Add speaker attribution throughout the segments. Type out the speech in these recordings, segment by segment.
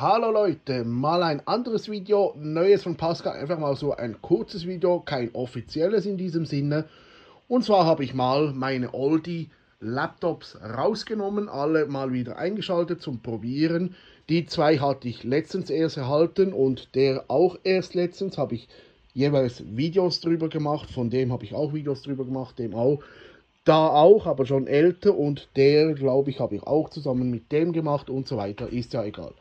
Speaker 1: Hallo Leute, mal ein anderes Video, neues von Pascal, einfach mal so ein kurzes Video, kein offizielles in diesem Sinne. Und zwar habe ich mal meine Oldie Laptops rausgenommen, alle mal wieder eingeschaltet zum Probieren. Die zwei hatte ich letztens erst erhalten und der auch erst letztens habe ich jeweils Videos drüber gemacht, von dem habe ich auch Videos drüber gemacht, dem auch. Da auch, aber schon älter und der, glaube ich, habe ich auch zusammen mit dem gemacht und so weiter, ist ja egal.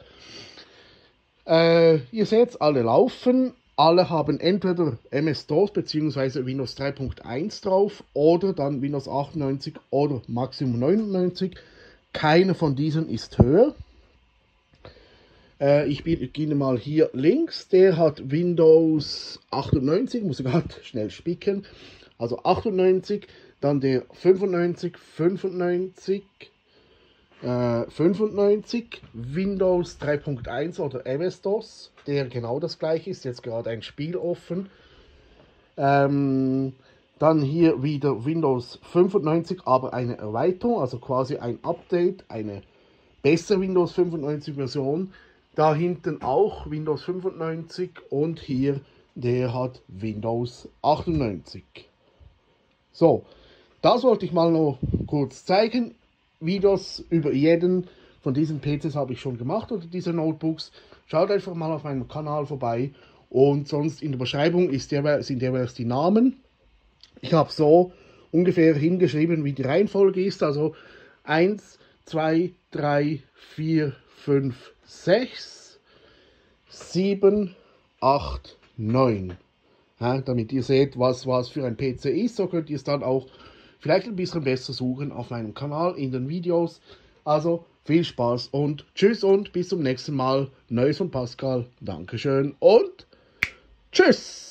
Speaker 1: Äh, ihr seht, alle laufen, alle haben entweder MS-DOS bzw. Windows 3.1 drauf oder dann Windows 98 oder Maximum 99. Keiner von diesen ist höher. Äh, ich beginne mal hier links. Der hat Windows 98, muss ich gerade schnell spicken. Also 98 dann der 95, 95, äh, 95, Windows 3.1 oder MS-DOS, der genau das gleiche ist, jetzt gerade ein Spiel offen. Ähm, dann hier wieder Windows 95, aber eine Erweiterung, also quasi ein Update, eine bessere Windows 95 Version. Da hinten auch Windows 95 und hier der hat Windows 98. So, das wollte ich mal noch kurz zeigen. Videos über jeden von diesen PCs habe ich schon gemacht oder diese Notebooks. Schaut einfach mal auf meinem Kanal vorbei und sonst in der Beschreibung der, sind jeweils die Namen. Ich habe so ungefähr hingeschrieben, wie die Reihenfolge ist. Also 1, 2, 3, 4, 5, 6, 7, 8, 9. Ja, damit ihr seht, was was für ein PC ist, so könnt ihr es dann auch vielleicht ein bisschen besser suchen auf meinem Kanal in den Videos. Also viel Spaß und tschüss und bis zum nächsten Mal. Neues von Pascal. Dankeschön und tschüss.